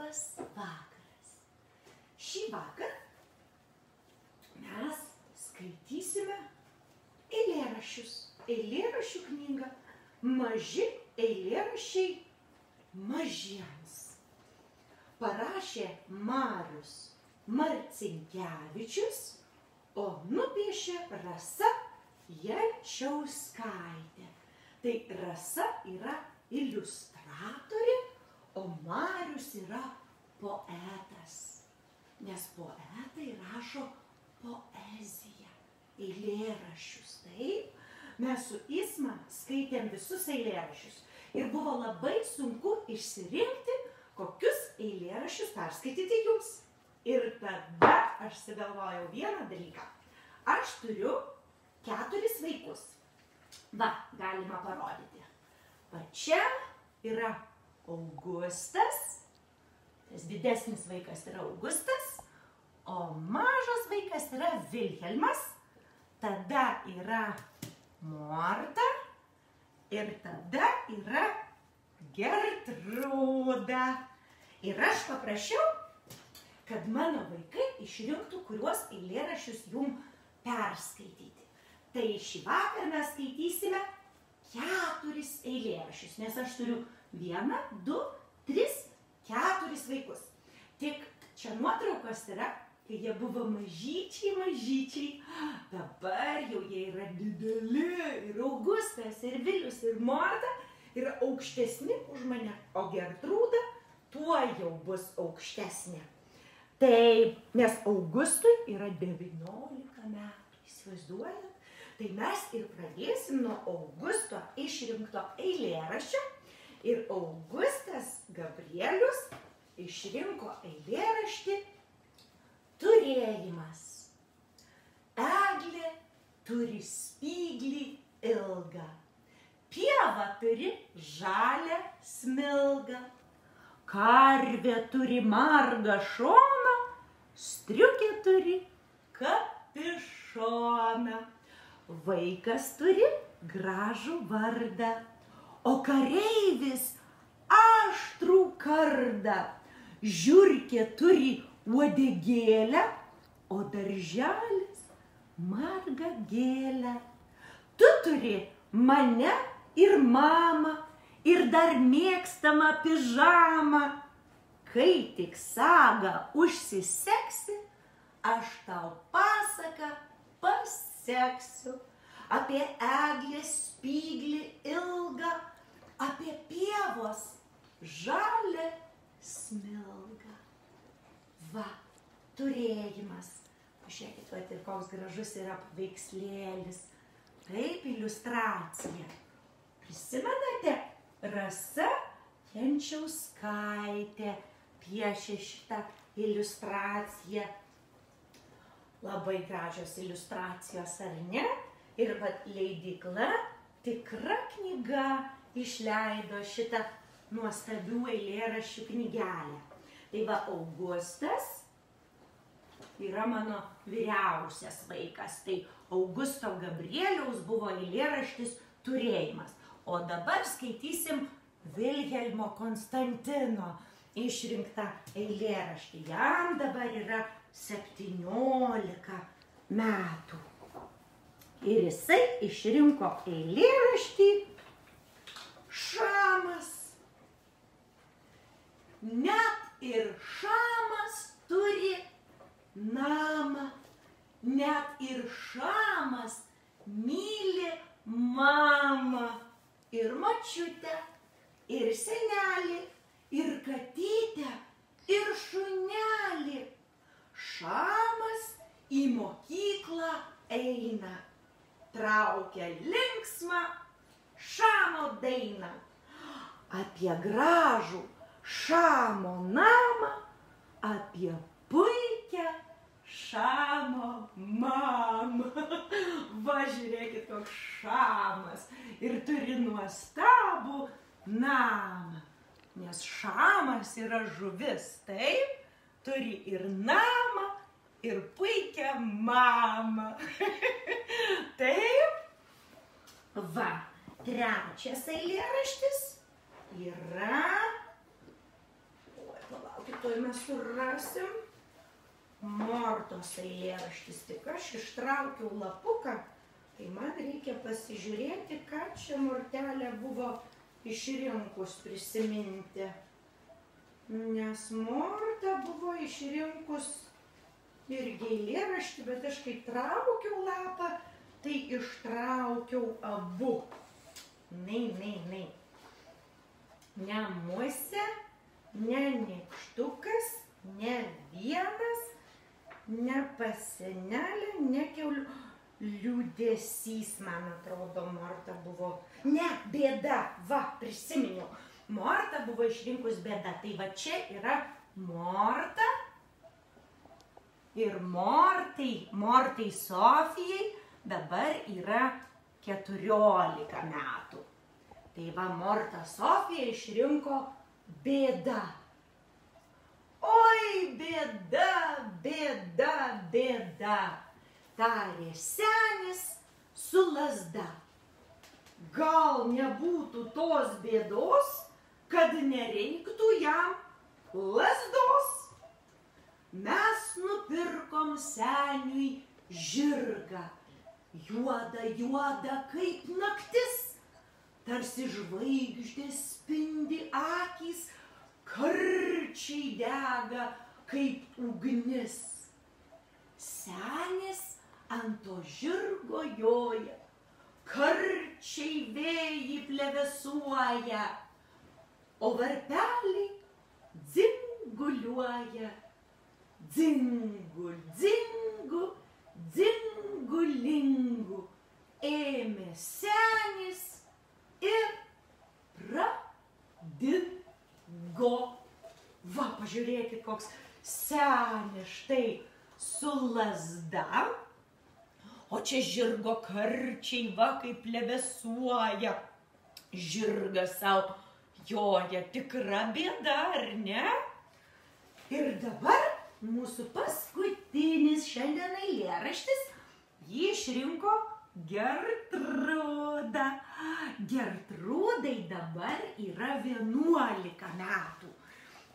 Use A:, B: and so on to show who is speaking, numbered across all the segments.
A: Labas vakaras. Šį vakarą mes skaitysime eilėraščius. Eilėraščių knygą. Maži eilėraščiai mažiems. Parašė Marius Marcinkevičius, o nupiešė Rasa Jančiauskaitė. Tai Rasa yra iliustratorė, o Marius yra poetas. Nes poetai rašo poeziją, eilėraščius. Taip, mes su Isma skaitėm visus eilėraščius. Ir buvo labai sunku išsirinkti, kokius eilėraščius perskaityti jums. Ir tada aš sugalvojau vieną dalyką. Aš turiu keturis vaikus. Va, galima parodyti. Va čia yra Augustas, tas didesnis vaikas yra Augustas, o mažas vaikas yra Vilhelmas, tada yra Morta ir tada yra Gertrūda. Ir aš paprašiau, kad mano vaikai išrinktų, kuriuos eilėrašius jum perskaityti. Tai šį vakarą mes skaitysime keturis eilėrašius, nes aš turiu vieną, du, tris, keturis vaikus. Tik čia nuotraukos yra, kai jie buvo mažyčiai, mažyčiai. Dabar jau jie yra dideli. Ir Augustas, ir Vilius, ir Morta yra aukštesni už mane. O Gertrūda tuo jau bus aukštesnė. Tai, nes Augustui yra 19 metų. Įsivaizduojat? Tai mes ir pradėsim nuo Augusto išrinkto eilėraščio. Ir Augustas Gabrielius išrinko eilėraštį turėjimas. Eglė turi spyglį ilgą. Pieva turi žalę smilgą. Karvė turi margą šoną, striukė turi kapišoną. Vaikas turi gražų vardą, o kareivis aštrų kardą. Žiūrkė turi uodegėlę, o darželis margą gėlę. Tu turi mane ir mamą, ir dar mėgstamą pižamą. Kai tik sagą užsiseksi, aš tau pasaką paseksiu. Apie eglės spyglį ilgą, apie pievos žalę smilgą. Va, turėjimas. Pažiūrėkit, va, ir koks gražus yra paveikslėlis. Taip, iliustracija. Prisimenate, Rasa Jančiauskaitė piešė šitą iliustraciją. Labai gražios iliustracijos, ar ne? Ir vat leidikla tikra knyga išleido šitą nuostabių eilėraščių knygelę. Tai va, Augustas yra mano vyriausias vaikas. Tai Augusto Gabrieliaus buvo eilėraštis turėjimas. O dabar skaitysim Vilhelmo Konstantino išrinktą eilėraštį. Jam dabar yra 17 metų. Ir jisai išrinko eilėraštį Šamas. Net ir šamas turi namą. Net ir šamas myli mamą ir močiutę, ir senelį, ir katytę, ir šunelį. Šamas į mokyklą eina, traukia linksmą šamo dainą. Apie gražų šamo namą, apie puikią šamo mamą. Va, žiūrėkit, koks šamas. Ir turi nuostabų namą. Nes šamas yra žuvis, taip? Turi ir namą, ir puikią mamą. taip? Va, trečias eilėraštis yra... Oi, palaukit, tuoj mes surasim. Mortos eilėraštis, tik aš ištraukiau lapuką, tai man reikia pasižiūrėti, ką čia mortelė buvo išrinkus prisiminti. Nes Morta buvo išrinkus irgi eilėraštį, bet aš kai traukiau lapą, tai ištraukiau abu. Nei, nei, nei. Ne musė, ne nikštukas, ne vienas, ne pasenelė, ne keulių. Liūdėsys, man atrodo, Morta buvo. Ne, bėda, va, prisiminiau. Morta buvo išrinkus bėda. Tai va čia yra Morta ir Mortai, Mortai Sofijai dabar yra 14 metų. Tai va, Morta Sofija išrinko bėda. Oi, bėda, bėda, bėda tarė senis su lasda. Gal nebūtų tos bėdos, kad nereiktų jam lasdos. Mes nupirkom seniui žirgą, juoda, juoda kaip naktis, tarsi žvaigždės spindi akys, karčiai dega kaip ugnis. Senis ant to žirgo joja, karčiai vėjai plevesuoja, o varpeliai dzinguliuoja. Dzingu, dzingu, dzingulingu ėmė senis ir pradingo. Va, pažiūrėkit, koks senis štai su lasda o čia žirgo karčiai va kaip plevesuoja. Žirgas savo joja tikra bėda, ar ne? Ir dabar mūsų paskutinis šiandien eilėraštis jį išrinko Gertrūda. Gertrūdai dabar yra 11 metų.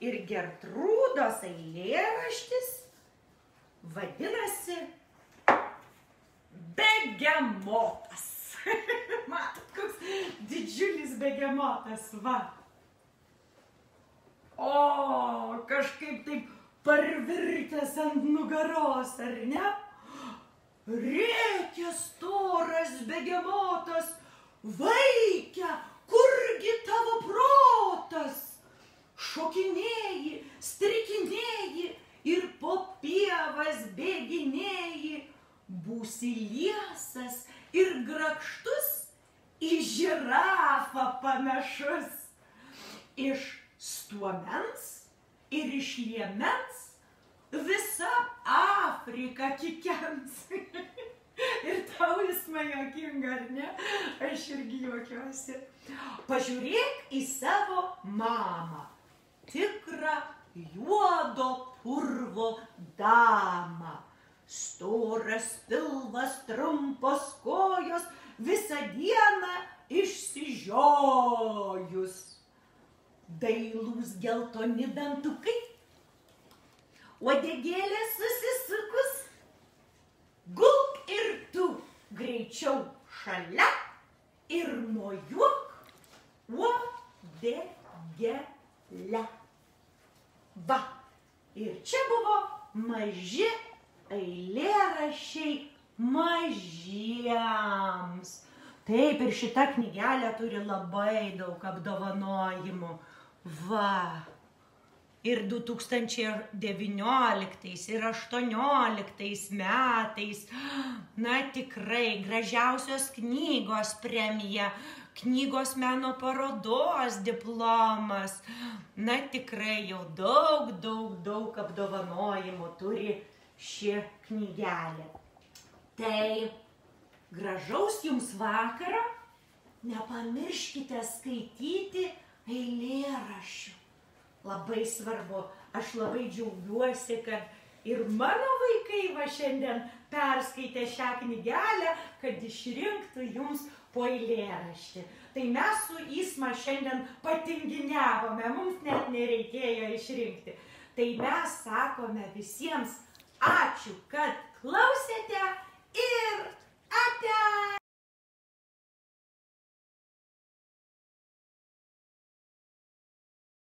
A: Ir Gertrūdos eilėraštis vadinasi begemotas. Matot, koks didžiulis begemotas, va. O, kažkaip taip parvirtęs ant nugaros, ar ne? Rėkia storas begemotas, vaikia, kurgi tavo protas? Šokinėji, strikinėji ir po pievas bėginėji būsi liesas ir grakštus į žirafą panašus. Iš stuomens ir iš liemens visa Afrika kikens. ir tau jis man jokinga, ar ne? Aš irgi juokiuosi. Pažiūrėk į savo mamą. Tikrą juodo purvo damą Storas pilvas, trumpos kojos, visą dieną išsižiojus. Dailūs geltoni dantukai, uodegėlė susisukus, gulk ir tu greičiau šalia ir mojuok uodegėlę. Va, ir čia buvo maži eilėraščiai mažiems. Taip, ir šita knygelė turi labai daug apdovanojimų. Va. Ir 2019 ir 2018 metais, na tikrai, gražiausios knygos premija, knygos meno parodos diplomas. Na tikrai jau daug, daug, daug apdovanojimų turi ši knygelė. Tai gražaus jums vakaro, nepamirškite skaityti eilėraščių. Labai svarbu, aš labai džiaugiuosi, kad ir mano vaikai va šiandien perskaitė šią knygelę, kad išrinktų jums po eilėraštį. Tai mes su Įsma šiandien patinginiavome, mums net nereikėjo išrinkti. Tai mes sakome visiems ačiū, kad klausėte